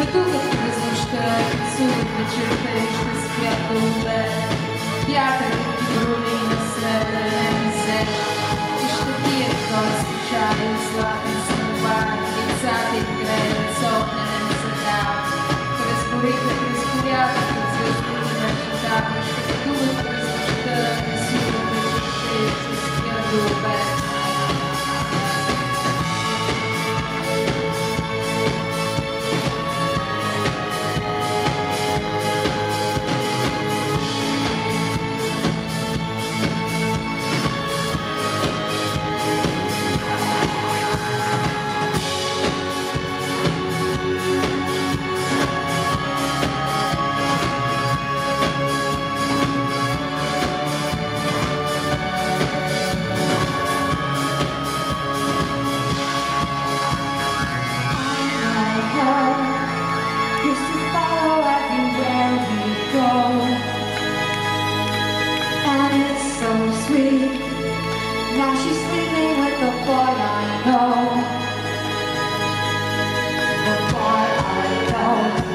Чтобы только ты слушаешь, целует вечер, ты лишь на свет улыбаешься. Пятый, грубый, слепый, все, и что ты, кто встречает слава. Oh.